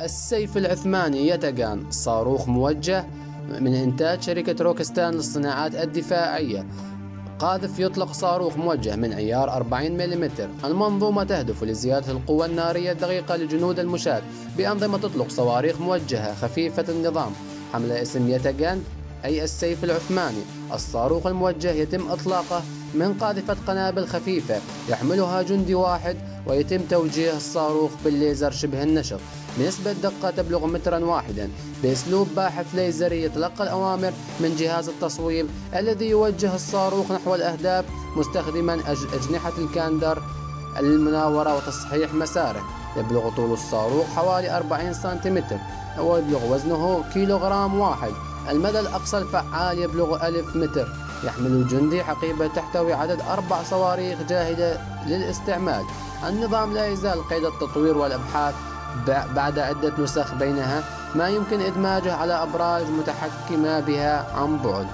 السيف العثماني يتقان صاروخ موجه من إنتاج شركة روكستان للصناعات الدفاعية. قاذف يطلق صاروخ موجه من عيار 40 ملم المنظومة تهدف لزيادة القوة النارية الدقيقة لجنود المشاة بأنظمة تطلق صواريخ موجهة خفيفة النظام. حمل اسم يتجان أي السيف العثماني. الصاروخ الموجه يتم إطلاقه من قاذفة قنابل خفيفة يحملها جندي واحد ويتم توجيه الصاروخ بالليزر شبه النشط. بنسبة دقة تبلغ مترا واحدا. بأسلوب باحث ليزري يتلقى الأوامر من جهاز التصويب الذي يوجه الصاروخ نحو الأهداف مستخدما أجنحة ال canard المناورة وتصحيح مساره. يبلغ طول الصاروخ حوالي 40 سنتيمتر. ويبلغ وزنه كيلوغرام واحد. المدى الأقصى الفعال يبلغ ألف متر. يحمل الجندي حقيبة تحتوي عدد أربع صواريخ جاهزة للاستعمال. النظام لا يزال قيد التطوير والأبحاث بعد عدة نسخ بينها ما يمكن إدماجه على أبراج متحكمة بها عن بعد.